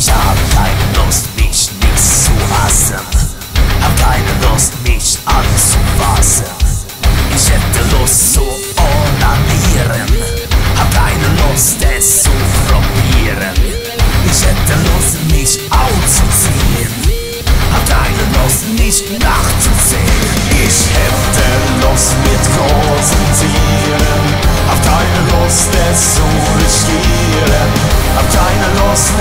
Ich habe keine Lust, mich nichts zu hassen. Hab keine Lust, mich anzufassen. Ich hätte Lust zu onanieren. Hab keine Lust, es zu probieren. Ich hätte Lust, mich auszuziehen. Hab keine Lust, nicht nachzusehen. Ich hätte Lust mit großen Tieren. Hab keine Lust, es zu riskieren. Hab keine Lust,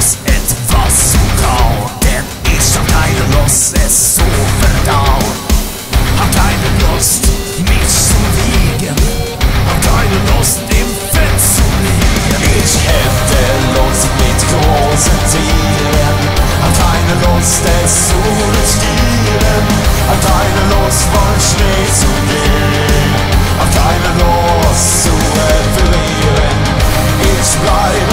muss etwas kauen, denn ich hab keine Lust, es zu verdauen. Hab keine Lust, mich zu wiegen, hab keine Lust, im Fett zu liegen. Ich hätte Lust mit großen Tieren, hab keine Lust, es zu riskieren, hab keine Lust, von Schnee zu gehen, hab keine Lust zu verlieren. Ich bleibe